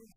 Jesus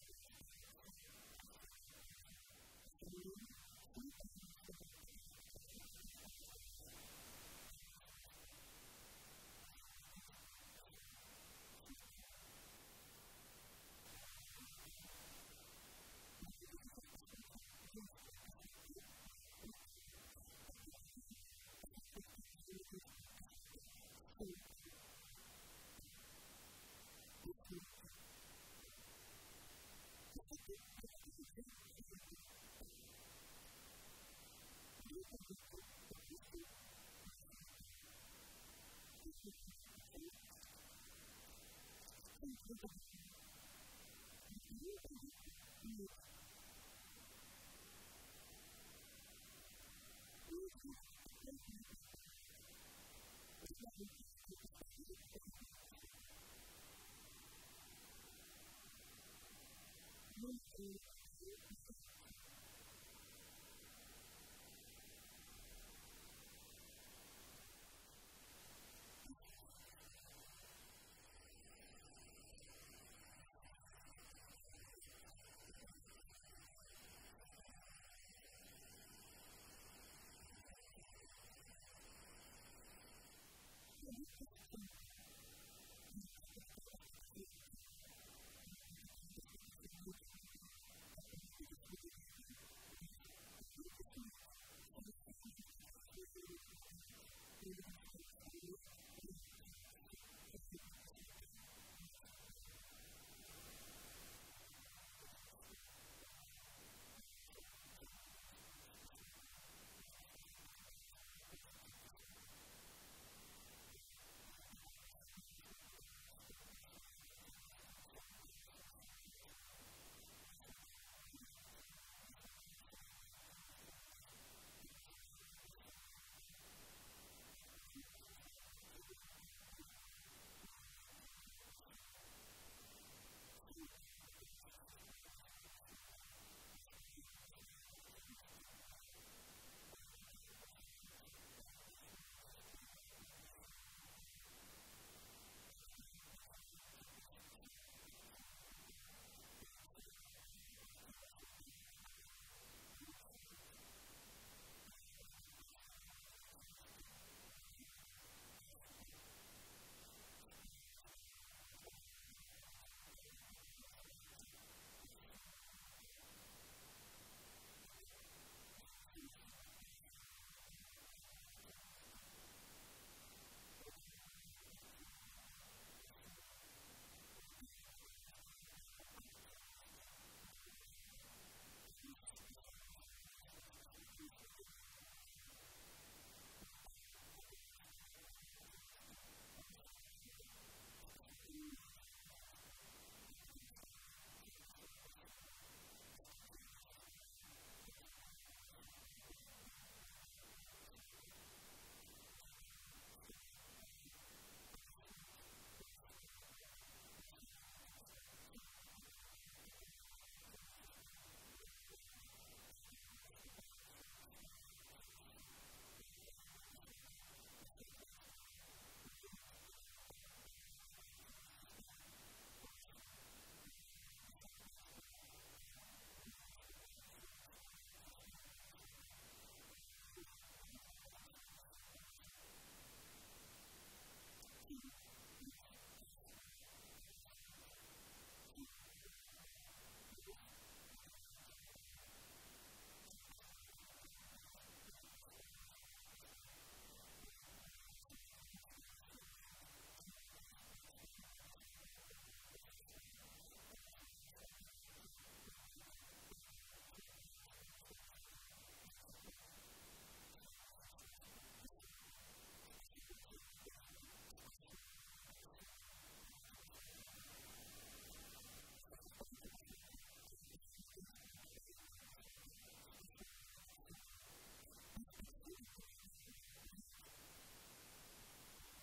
Look at あ。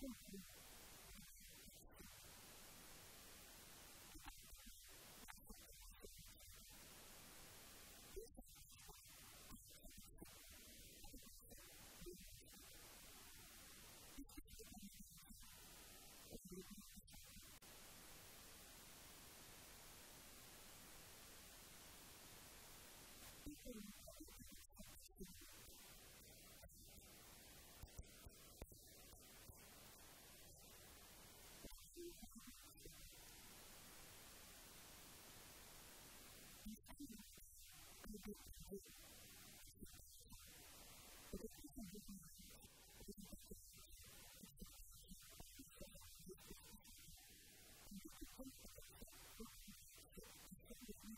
justice. in due.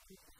What's the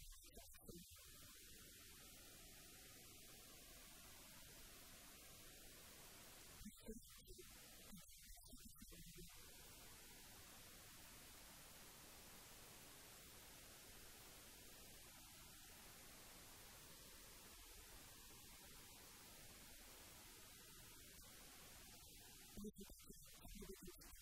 peccato, peccato,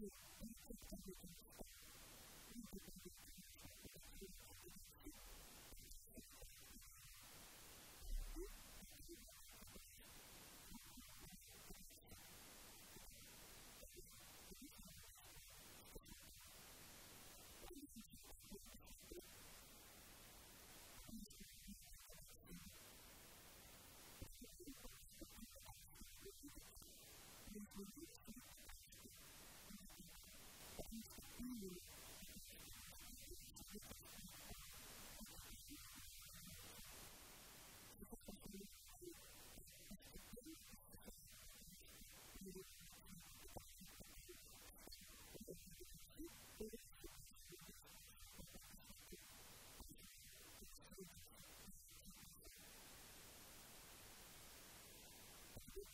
to be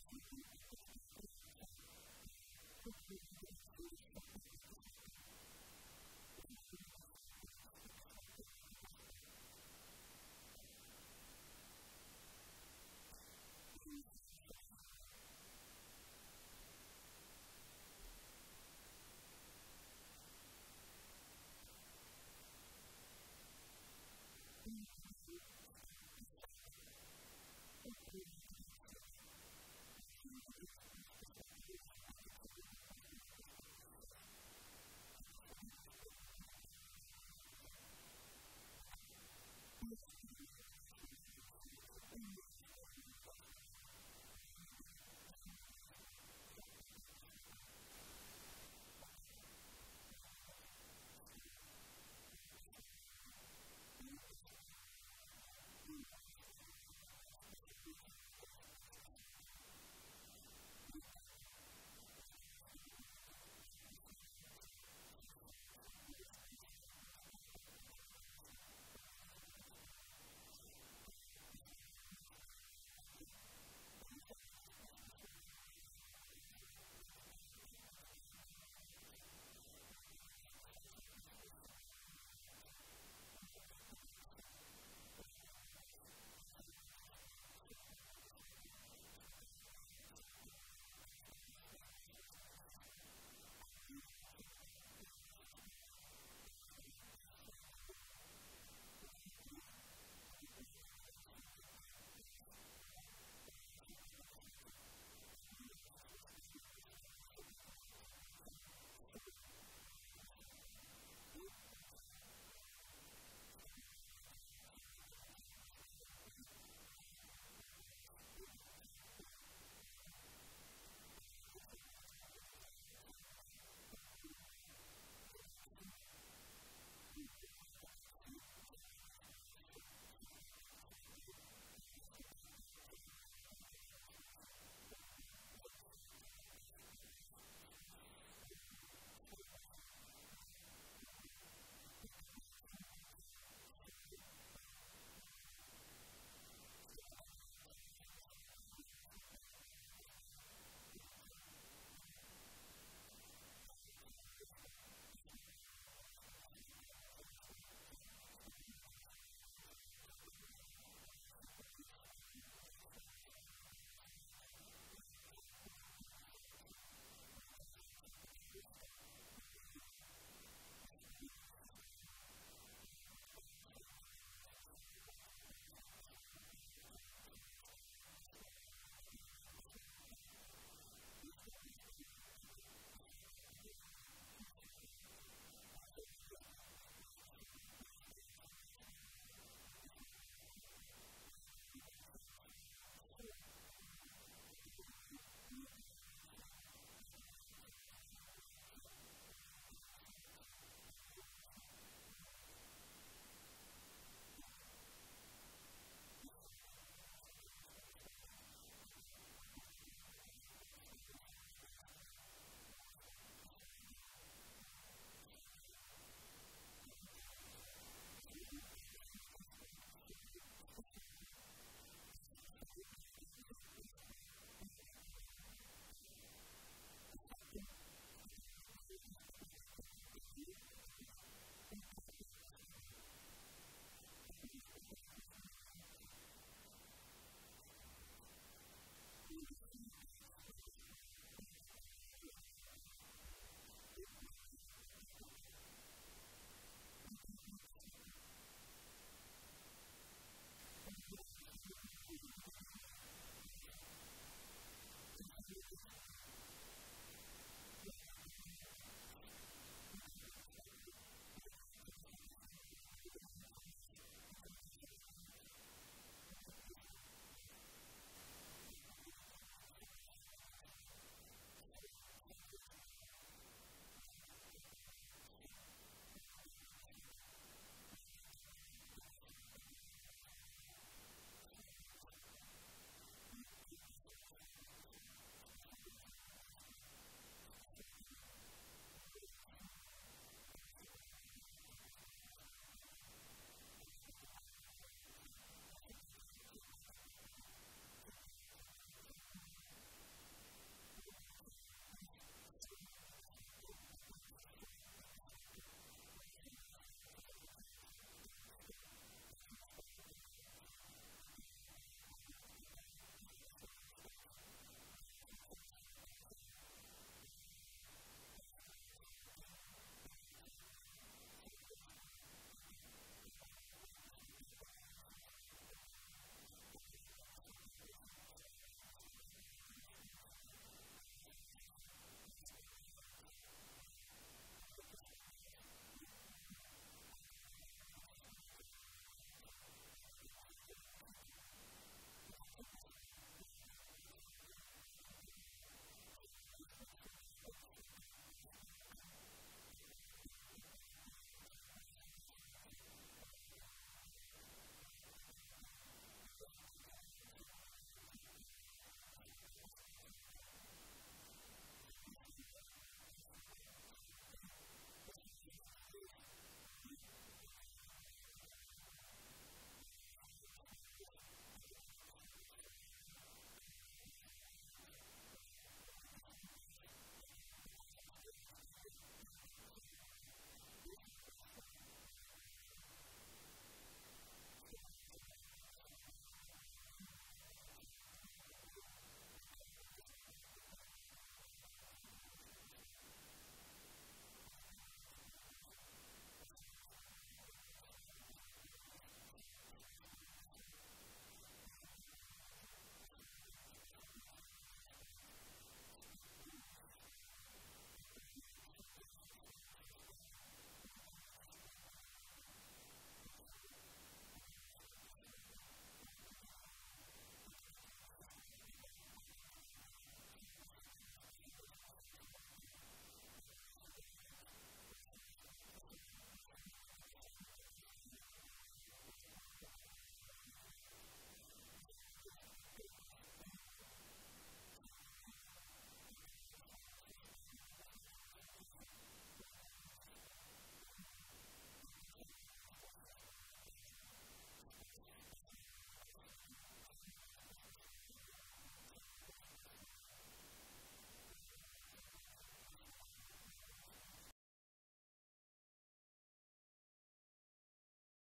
何